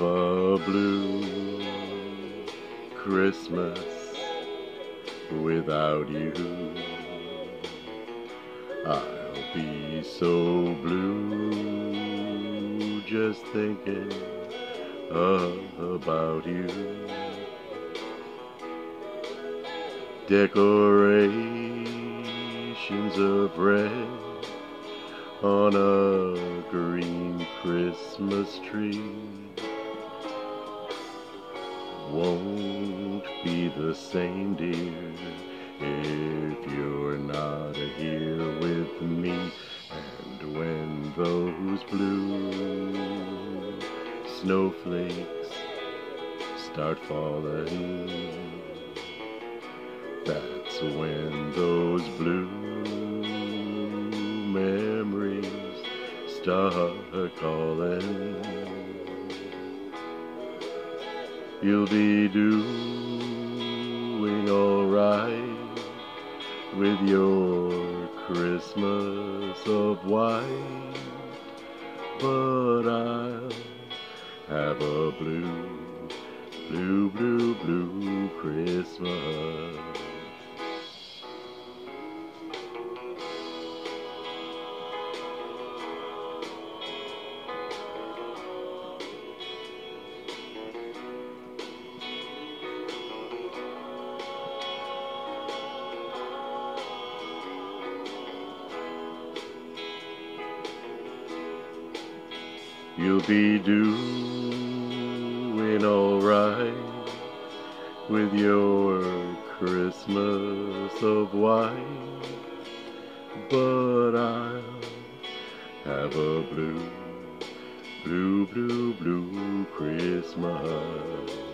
a blue Christmas without you. I'll be so blue just thinking about you. Decorations of red on a green Christmas tree won't be the same, dear, if you're not here with me. And when those blue snowflakes start falling, that's when those blue memories start calling. You'll be doing alright with your Christmas of white, but I'll have a blue, blue, blue, blue Christmas. You'll be doing alright with your Christmas of white, but I'll have a blue, blue, blue, blue Christmas.